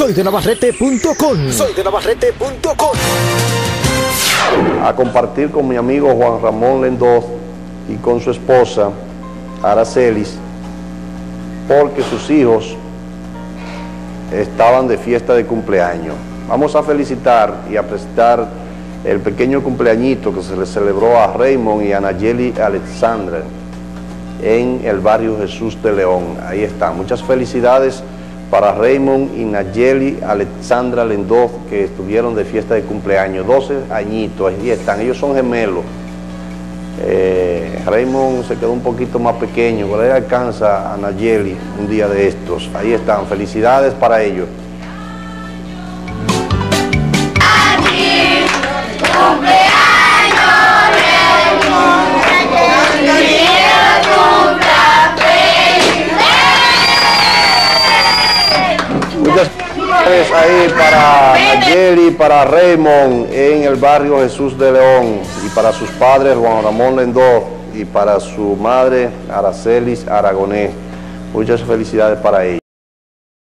Soy de Navarrete.com. Soy de Navarrete.com. A compartir con mi amigo Juan Ramón Lendoz y con su esposa Aracelis, porque sus hijos estaban de fiesta de cumpleaños. Vamos a felicitar y a prestar el pequeño cumpleañito que se le celebró a Raymond y a Nayeli Alexandra en el barrio Jesús de León. Ahí está. Muchas felicidades para Raymond y Nayeli Alexandra Lendoz que estuvieron de fiesta de cumpleaños. 12 añitos, ahí están. Ellos son gemelos. Eh, Raymond se quedó un poquito más pequeño, pero él alcanza a Nayeli un día de estos. Ahí están. Felicidades para ellos. Ahí para Nayeli, para Raymond en el barrio Jesús de León y para sus padres Juan Ramón Lendó y para su madre Aracelis Aragonés. Muchas felicidades para ellos.